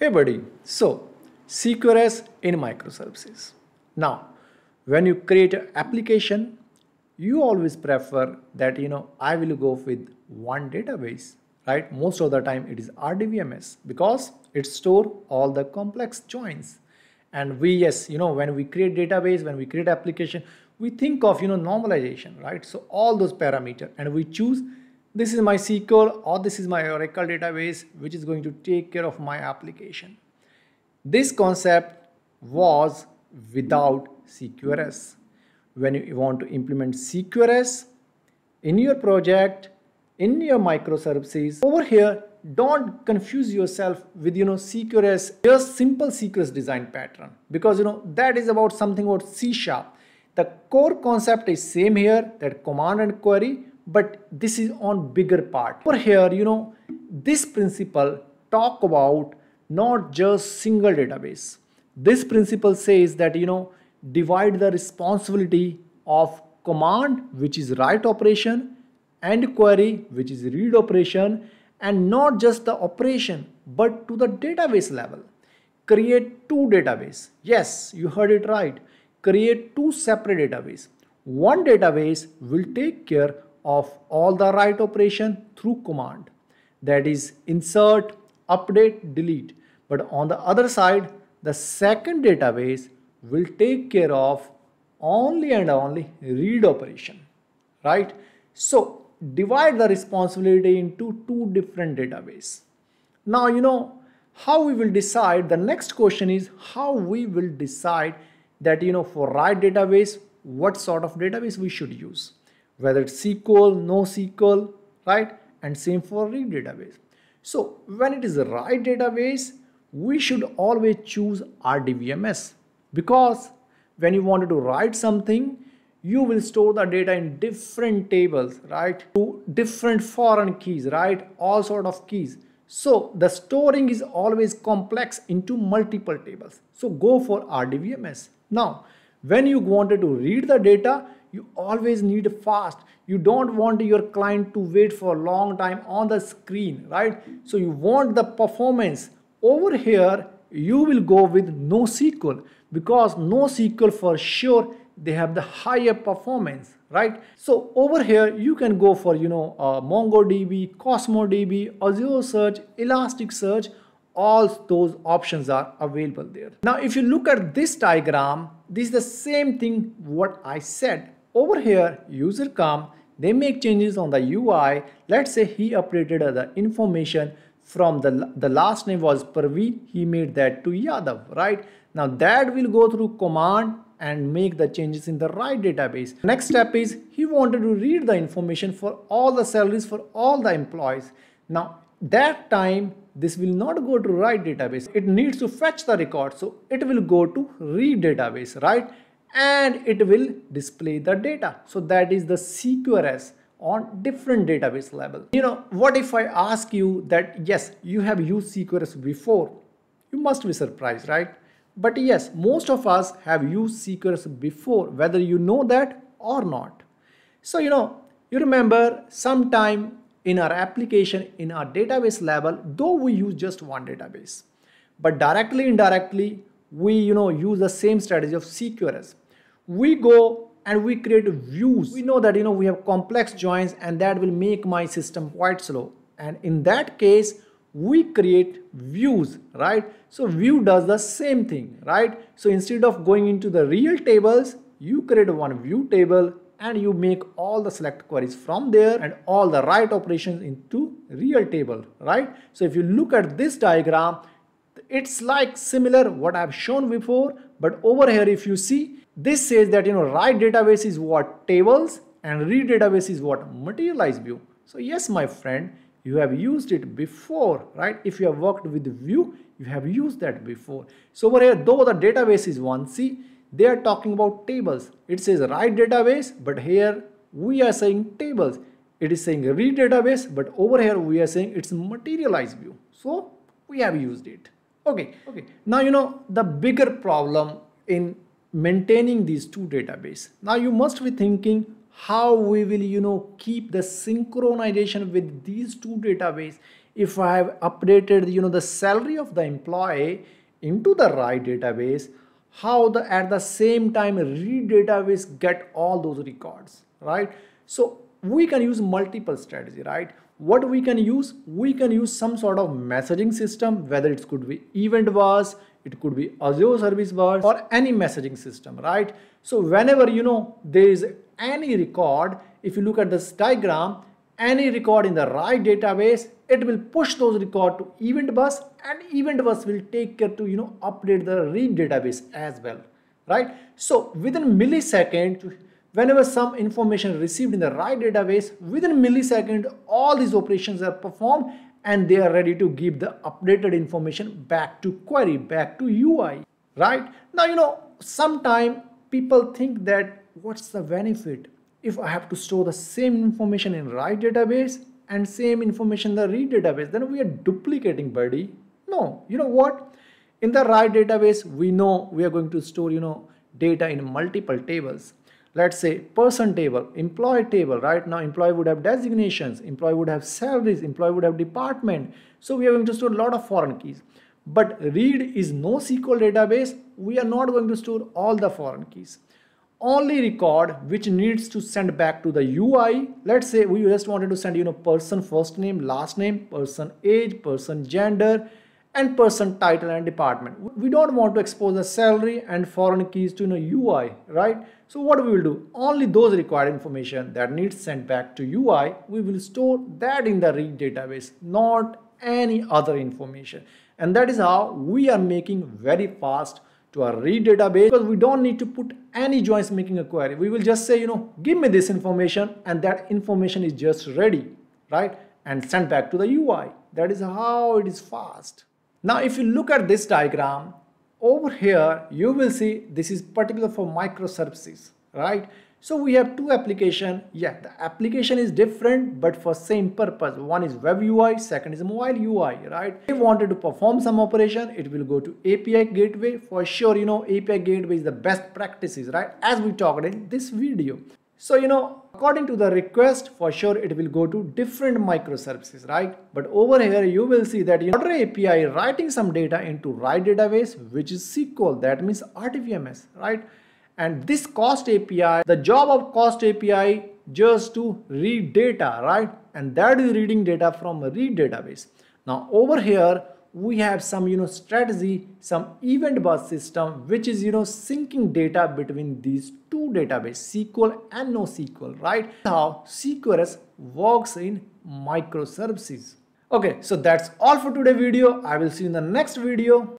Hey buddy, so CQRS in microservices. Now, when you create an application, you always prefer that you know I will go with one database, right? Most of the time it is RDBMS because it store all the complex joins. And we yes, you know when we create database, when we create application, we think of you know normalization, right? So all those parameter and we choose this is my SQL or this is my Oracle database which is going to take care of my application. This concept was without CQRS. When you want to implement CQRS in your project, in your microservices, over here, don't confuse yourself with, you know, CQRS, just simple CQRS design pattern because, you know, that is about something about C sharp. The core concept is same here, that command and query, but this is on bigger part. Over here, you know, this principle talk about not just single database. This principle says that, you know, divide the responsibility of command, which is write operation, and query, which is read operation, and not just the operation, but to the database level. Create two database. Yes, you heard it right. Create two separate database. One database will take care of all the write operation through command. That is insert update delete. But on the other side the second database will take care of only and only read operation right? So divide the responsibility into two different database. Now you know how we will decide the next question is how we will decide that you know for write database what sort of database we should use whether it's SQL, NoSQL, right? And same for read database. So when it is a write database, we should always choose RDBMS because when you wanted to write something, you will store the data in different tables, right? To different foreign keys, right? All sort of keys. So the storing is always complex into multiple tables. So go for RDBMS. Now, when you wanted to read the data, you always need fast. You don't want your client to wait for a long time on the screen right? So you want the performance. Over here you will go with NoSQL because NoSQL for sure they have the higher performance right? So over here you can go for you know uh, MongoDB CosmoDB Azure Search Elasticsearch. All those options are available there. Now if you look at this diagram this is the same thing what I said over here, user come, they make changes on the UI. Let's say he updated the information from the, the last name was Parveen, he made that to Yadav, right? Now that will go through command and make the changes in the write database. Next step is he wanted to read the information for all the salaries for all the employees. Now that time this will not go to write database. It needs to fetch the record. So it will go to read database, right? And it will display the data. So that is the CQRS on different database level. You know, what if I ask you that, yes, you have used CQRS before? You must be surprised, right? But yes, most of us have used CQRS before, whether you know that or not. So, you know, you remember sometime in our application, in our database level, though we use just one database, but directly, indirectly, we you know use the same strategy of CQRS. We go and we create views. We know that you know we have complex joins and that will make my system quite slow. And in that case, we create views, right? So view does the same thing, right? So instead of going into the real tables, you create one view table and you make all the select queries from there and all the write operations into real table, right? So if you look at this diagram, it's like similar what I've shown before, but over here if you see, this says that you know write database is what tables and read database is what materialize view. So yes, my friend, you have used it before, right? If you have worked with view, you have used that before. So over here, though the database is one, see, they are talking about tables. It says write database, but here we are saying tables. It is saying read database, but over here we are saying it's materialized view. So we have used it. Okay, okay. Now you know the bigger problem in maintaining these two database. Now you must be thinking how we will you know keep the synchronization with these two database if I have updated you know the salary of the employee into the write database, how the at the same time read database get all those records, right? So we can use multiple strategy, right? What we can use, we can use some sort of messaging system, whether it could be event bus, it could be Azure Service Bus or any messaging system, right? So whenever you know there is any record, if you look at this diagram, any record in the write database, it will push those record to event bus and event bus will take care to you know update the read database as well, right? So within millisecond, whenever some information received in the write database, within millisecond, all these operations are performed and they are ready to give the updated information back to query, back to UI, right? Now, you know, sometime people think that what's the benefit if I have to store the same information in write database and same information in the read database, then we are duplicating, buddy. No, you know what? In the write database, we know we are going to store, you know, data in multiple tables let's say person table employee table. Right now employee would have designations employee would have salaries employee would have department. So we are going to store a lot of foreign keys. But read is no sql database. We are not going to store all the foreign keys. Only record which needs to send back to the ui let's say we just wanted to send you know person first name last name person age person gender and person title and department we don't want to expose the salary and foreign keys to you ui right so what we will do, only those required information that needs sent back to UI, we will store that in the read database, not any other information. And that is how we are making very fast to our read database because we don't need to put any joins making a query. We will just say, you know, give me this information and that information is just ready, right? And sent back to the UI. That is how it is fast. Now, if you look at this diagram, over here you will see this is particular for microservices right? So we have two application. Yeah the application is different but for same purpose. One is web ui second is mobile ui right? If you wanted to perform some operation it will go to api gateway. For sure you know api gateway is the best practices right? As we talked in this video. So, you know, according to the request, for sure it will go to different microservices, right? But over here, you will see that know, Order API writing some data into write database, which is SQL, that means RDBMS, right? And this cost API, the job of cost API just to read data, right? And that is reading data from a read database. Now over here, we have some you know strategy some event bus system which is you know syncing data between these two database sql and nosql right? How cqrs works in microservices. Okay so that's all for today video. I will see you in the next video